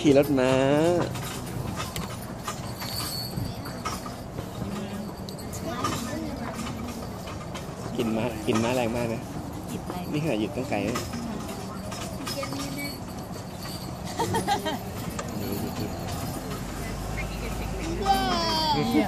ขี่รถม้า กินม้ากินม้าแรงมากนะหยิบอะไรนี่ขนาดหยุดตั้งไกลเลยนี่ดูดิเย้